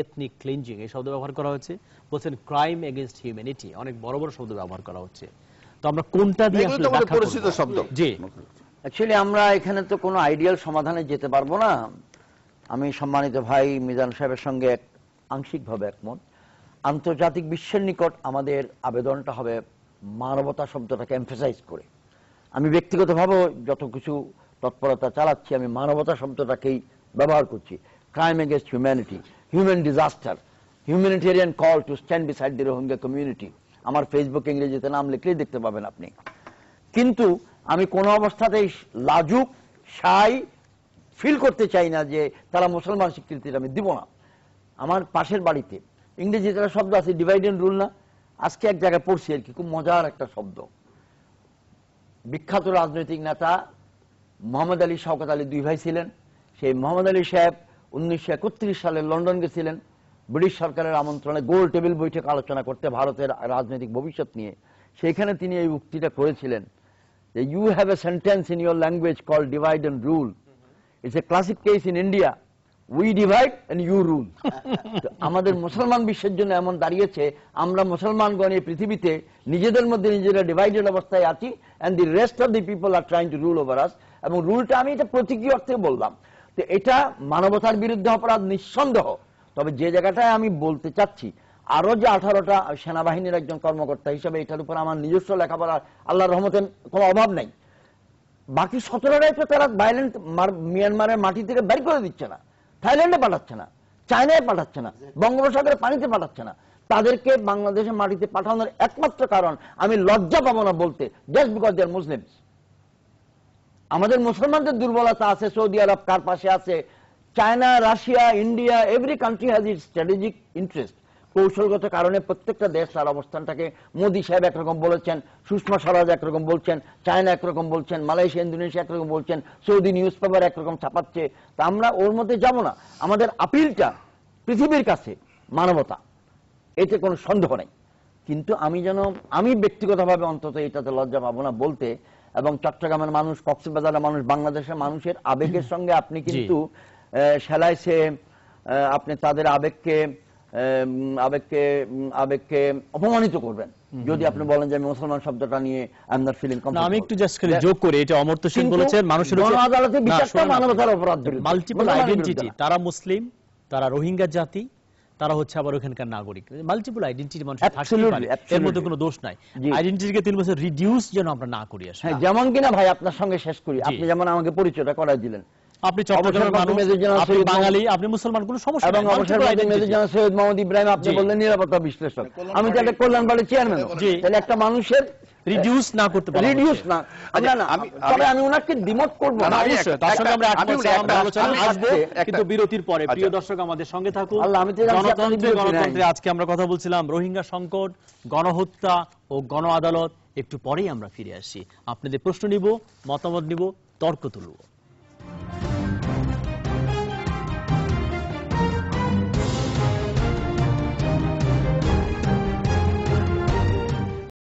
Ethnic cleansing এই শব্দ ব্যবহার করা হচ্ছে বলছেন ক্রাইম এগেনস্ট হিউম্যানিটি অনেক বড় বড় শব্দ ব্যবহার করা হচ্ছে। তো আমরা কোনটা দিয়ে আসলে পরিচিত শব্দ। জি। অ্যাকচুয়ালি আমরা এখানে তো কোনো আইডিয়াল সমাধানে যেতে পারব না। আমি সম্মানিত ভাই মিজান সাহেবের সঙ্গে এক আংশিকভাবে একমত। আন্তর্জাতিক বিশ্বের নিকট আমাদের আবেদনটা হবে মানবতা শব্দটাকে এমফেসাইজ করে। আমি ব্যক্তিগতভাবেও যত কিছু তৎপরতা চালাচ্ছি আমি মানবতা শব্দটাকেই ব্যবহার করছি। Crime against humanity human disaster humanitarian call to stand beside the Rohingya community আমার ফেসবুক ইংরেজিতে নাম লিখলেই দেখতে পাবেন আপনি। কিন্তু আমি কোনো অবস্থাতেই লাজুক সাই ফিল করতে চাই না যে তারা মুসলমান স্বীকৃতির আমি দিব না। আমার পাশের বাড়িতে, ইংরেজিতে একটা শব্দ আছে ডিভাইড এন্ড রুল না? আজকে এক জায়গায় পড়ছি আর কি, খুব মজার একটা শব্দ। বিখ্যাত রাজনৈতিক নেতা মোহাম্মদ আলী শওকত আলী দুই ভাই ছিলেন। সেই মোহাম্মদ আলী সাহেব উনিশশো একত্রিশ সালে লন্ডন গেছিলেন। ব্রিটিশ সরকারের আমন্ত্রণে গোল টেবিল বৈঠক আলোচনা করতে ভারতের রাজনৈতিক ভবিষ্যৎ নিয়ে। সেখানে তিনি এই উক্তিটা করেছিলেন যে you have a sentence in your language call divide and rule it's a classic case in India we divide and you rule আমাদের মুসলমান বিশ্বের জন্য এমন দাঁড়িয়েছে, আমরা মুসলমানগণ এই পৃথিবীতে নিজেদের মধ্যে নিজেরা ডিভাইডেড অবস্থায় আছি and the rest of the people are trying to rule over us এবং রুলটা আমি এটা প্রতীকী অর্থে বললাম। তো এটা মানবতার বিরুদ্ধে অপরাধ নিঃসন্দেহ। তবে যে জায়গাটায় আমি বলতে চাচ্ছি আরও যে আঠারোটা সেনাবাহিনীর একজন কর্মকর্তা হিসেবে এটার উপর আমার নিজস্ব লেখাপড়ার আল্লাহর রহমতের কোনো অভাব নাই। বাকি সতেরোটাই তো তারা ভাইলেন্ট মিয়ানমারের মাটি থেকে বের করে দিচ্ছে না থাইল্যান্ডে পাঠাচ্ছে না চায়নায় পাঠাচ্ছে না, বঙ্গোপসাগরে পানিতে পাঠাচ্ছে না। তাদেরকে বাংলাদেশের মাটিতে পাঠানোর একমাত্র কারণ, আমি লজ্জা পাবো না বলতে জাস্ট বিকজ দেয়ার মুসলিমস আমাদের মুসলমানদের দুর্বলতা আছে, সৌদি আরব কার পাশে আছে, China, Russia, India every country has it strategic interest কৌশলগত কারণে প্রত্যেকটা দেশ তার অবস্থানটাকে মোদী সাহেব একরকম বলেছেন, সুষমা স্বরাজ একরকম বলছেন, চায়না একরকম বলছেন, মালয়েশিয়া, ইন্দোনেশিয়া একরকম বলছেন, সৌদি নিউজ পেপার একরকম ছাপাচ্ছে। তা আমরা ওর মধ্যে যাব না। আমাদের আপিলটা পৃথিবীর কাছে, মানবতা। এতে কোনো সন্দেহ নেই। কিন্তু আমি যেন, আমি ব্যক্তিগতভাবে অন্তত এটাতে লজ্জা পাবো না বলতে এবং চট্টগ্রামের মানুষ কক্সবাজারের মানুষ বাংলাদেশের মানুষের আবেগের সঙ্গে আপনি কিন্তু সেলাইছে আপনি তাদের আবেগকে আবেগকে আবেগকে অপমানিত করবেন। যদি আপনি বলেন যে আমি মুসলমান শব্দটা নিয়ে আই নট ফিলিং না আমি একটু জাস্ট করে যোগ করে এটা অমর্ত্য সেন কিন্তু বলেছেন মানুষের গণ আদালতে বিচারটা মানবতার অপরাধ মাল্টিপল আইডেন্টিটি তারা মুসলিম তারা রোহিঙ্গা জাতি তারা হচ্ছে আবার ওখানকার নাগরিক। মাল্টিপল আইডেন্টিটি মানুষ থাকতেই Absolutely, পারে এর মধ্যে কোনো দোষ নাই। আইডেন্টিটিকে তিন বছর রিডিউস যেন আমরা না করি আসলে। হ্যাঁ যেমন কিনা ভাই আপনার সঙ্গে শেষ করি। আপনি যেমন আমাকে পরিচয়টা করাই দিলেন আপনি আপনি বাঙালি আপনি মুসলমান কোনো সমস্যা এবং সৈয়দ মোহাম্মদ ইব্রাহিম আপনি বললেন নিরাপত্তা বিশ্লেষক। আমি তো একটা কল্যাণ বাড়ির চেয়ারম্যান তাহলে একটা মানুষের রিডিউস না করতে পারি রিডিউস না। আচ্ছা, না, না, তবে আমি- উনাকে ওনাকে করব করব না, অবশ্যই, তার সঙ্গে আমরা আমরা আলোচনা আসবে কিন্তু বিরতির পরে আচ্ছা। প্রিয় দর্শক আমাদের সঙ্গে থাকুন। আল্লাহ, আমি গণতন্ত্রে গণতন্ত্রে আজকে আমরা কথা বলছিলাম রোহিঙ্গা সংকট গণহত্যা ও গণ আদালত একটু পরেই আমরা ফিরে আসি। আপনাদের প্রশ্ন নিব মতামত নিব তর্ক তুলব।